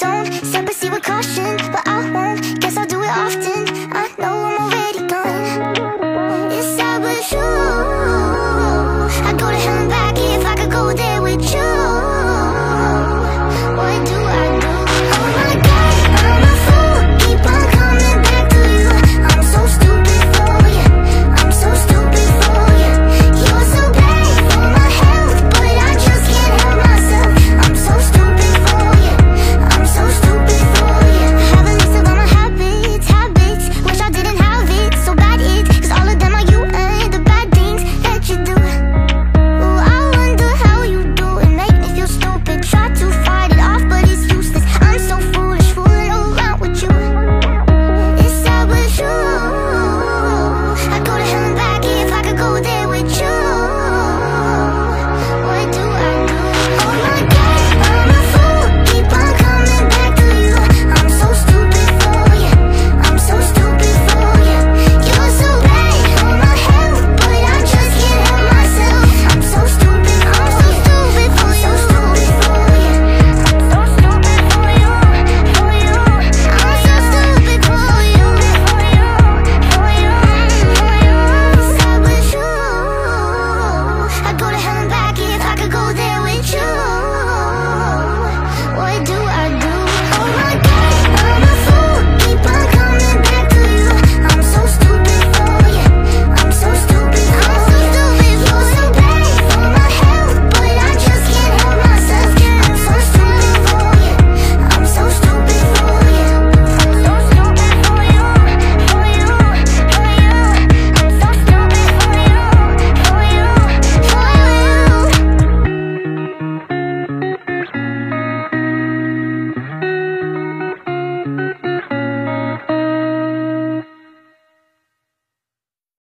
don't step, proceed with caution